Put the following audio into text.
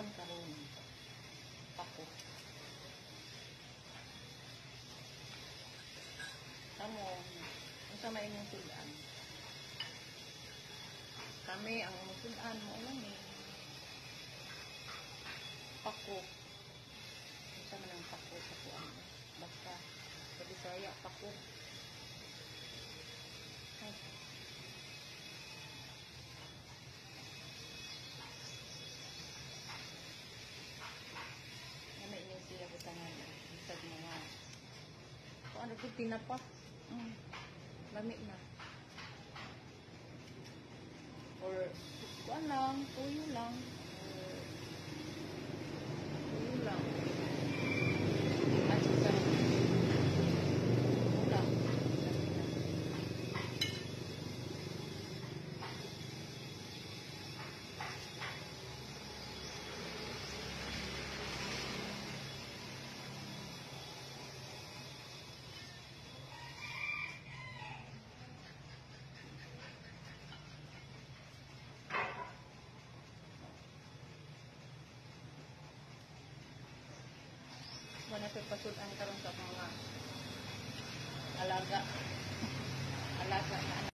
kuan karon. Pako. Kamo, unsa may inyong sudan? Kami ang musudan mo lang eh. Pako. Unsa man ang pako sa kuan? Basta sa Bisaya pako. Ko tinapa. Mm. Lami na. Or kuan lang, tuyo lang. Or tuyo lang. At sa ulam. Lami na. Wala pa pasudan karon sa mga alaga. alaga na